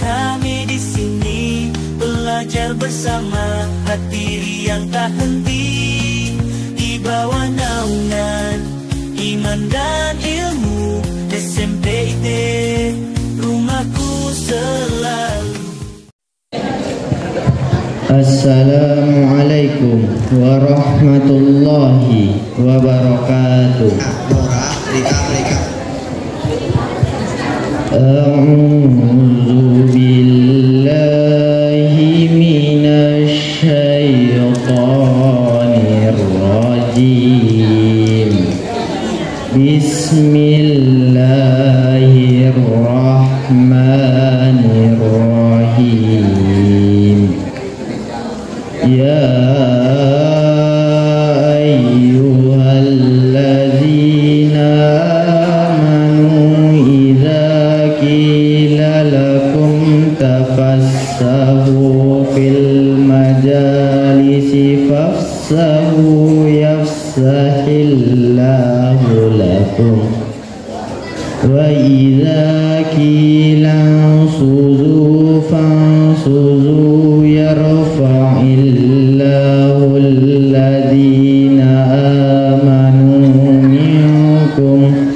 kami di sini belajar bersama hati yang tak henti di bawah naungan iman dan ilmu SMP IT rumahku selalu. Assalamualaikum warahmatullahi wabarakatuh. من الشيطان الرجيم. بسم الله الرحمن الرحيم. يا تفسحوا في المجالس فافسحوا يفسح الله لكم. وإذا قيل انصزوا فانصزوا يرفع الله الذين آمنوا منكم.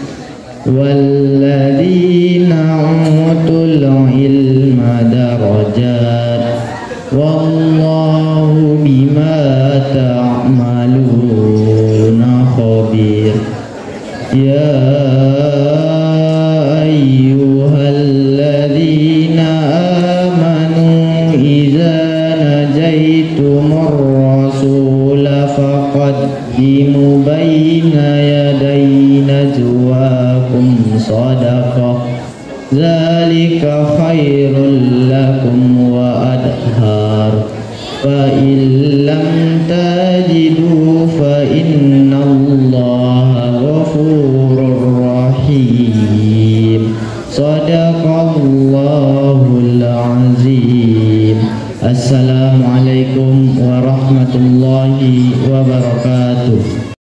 والذين أوتوا العلم درجات والله بما تعملون خبير. يا أيها الذين آمنوا إذا نجيتم الرسول فقدموا بين يدي نجواكم صدقة. ذلك خير لكم وأدهار فإن لم تجدوا فإن الله غفور رحيم. صدق الله العظيم. السلام عليكم ورحمة الله وبركاته.